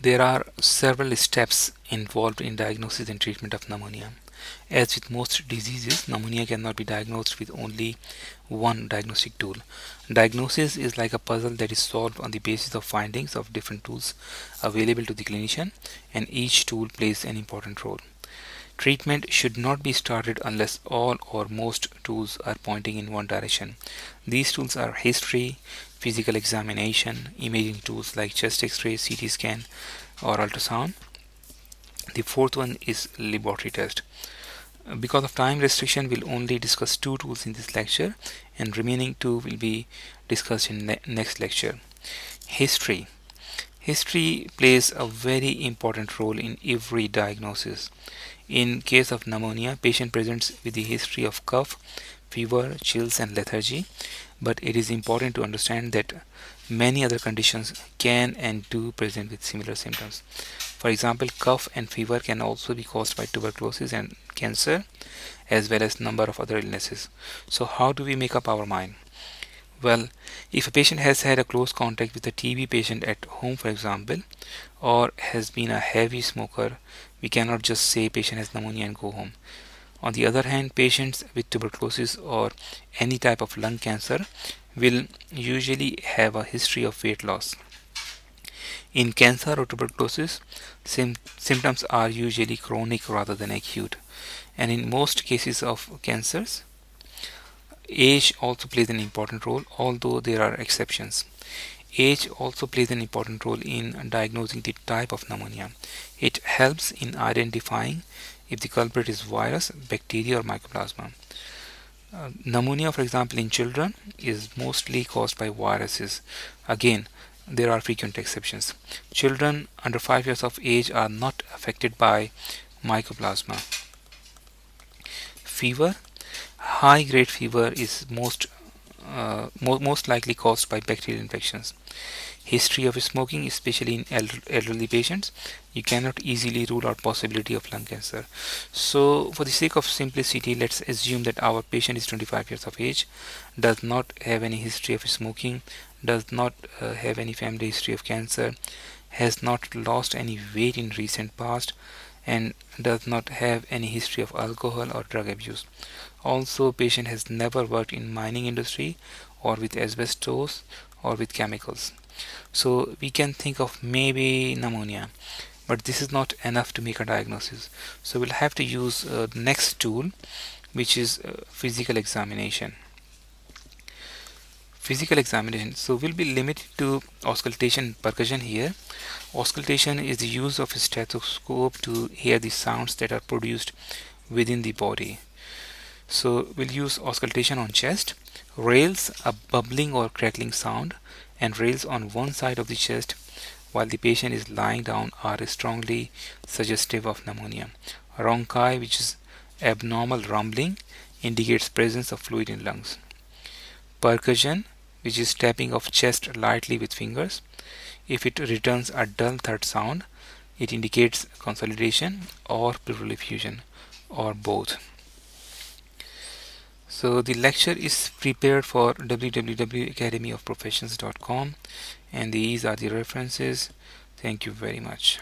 There are several steps involved in diagnosis and treatment of pneumonia. As with most diseases, pneumonia cannot be diagnosed with only one diagnostic tool. Diagnosis is like a puzzle that is solved on the basis of findings of different tools available to the clinician and each tool plays an important role. Treatment should not be started unless all or most tools are pointing in one direction. These tools are history, physical examination, imaging tools like chest x-ray, CT scan or ultrasound. The fourth one is laboratory test. Because of time restriction, we'll only discuss two tools in this lecture and remaining two will be discussed in ne next lecture. History. History plays a very important role in every diagnosis. In case of pneumonia, patient presents with the history of cough, fever, chills and lethargy. But it is important to understand that many other conditions can and do present with similar symptoms. For example, cough and fever can also be caused by tuberculosis and cancer as well as number of other illnesses. So how do we make up our mind? Well, if a patient has had a close contact with a TB patient at home, for example, or has been a heavy smoker, we cannot just say patient has pneumonia and go home. On the other hand, patients with tuberculosis or any type of lung cancer will usually have a history of weight loss. In cancer or tuberculosis, symptoms are usually chronic rather than acute. And in most cases of cancers, age also plays an important role, although there are exceptions. Age also plays an important role in diagnosing the type of pneumonia. It helps in identifying if the culprit is virus, bacteria or mycoplasma. Uh, pneumonia, for example, in children is mostly caused by viruses. Again, there are frequent exceptions. Children under 5 years of age are not affected by mycoplasma. Fever, high grade fever is most uh, mo most likely caused by bacterial infections. History of smoking, especially in elderly patients, you cannot easily rule out possibility of lung cancer. So for the sake of simplicity, let's assume that our patient is 25 years of age, does not have any history of smoking, does not uh, have any family history of cancer, has not lost any weight in recent past, and does not have any history of alcohol or drug abuse. Also, patient has never worked in mining industry or with asbestos or with chemicals. So we can think of maybe pneumonia, but this is not enough to make a diagnosis. So we'll have to use uh, the next tool, which is uh, physical examination physical examination. So we'll be limited to auscultation percussion here. Auscultation is the use of a stethoscope to hear the sounds that are produced within the body. So we'll use auscultation on chest. Rales a bubbling or crackling sound and rales on one side of the chest while the patient is lying down are strongly suggestive of pneumonia. Rhonchi which is abnormal rumbling indicates presence of fluid in lungs. Percussion which is tapping of chest lightly with fingers. If it returns a dull third sound, it indicates consolidation or pleural effusion or both. So the lecture is prepared for www.academyofprofessions.com and these are the references. Thank you very much.